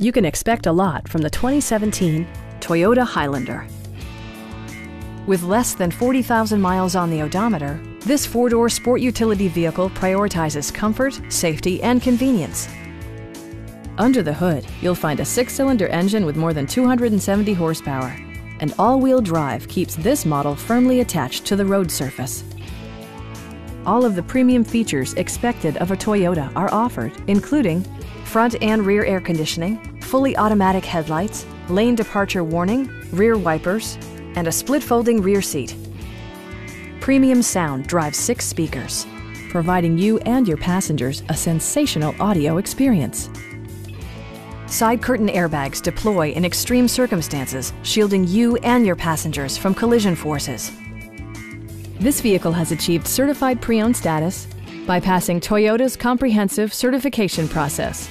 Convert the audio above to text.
You can expect a lot from the 2017 Toyota Highlander. With less than 40,000 miles on the odometer, this four-door sport utility vehicle prioritizes comfort, safety, and convenience. Under the hood, you'll find a six-cylinder engine with more than 270 horsepower, and all-wheel drive keeps this model firmly attached to the road surface. All of the premium features expected of a Toyota are offered, including front and rear air conditioning, fully automatic headlights, lane departure warning, rear wipers, and a split folding rear seat. Premium sound drives six speakers, providing you and your passengers a sensational audio experience. Side curtain airbags deploy in extreme circumstances, shielding you and your passengers from collision forces. This vehicle has achieved certified pre-owned status by passing Toyota's comprehensive certification process.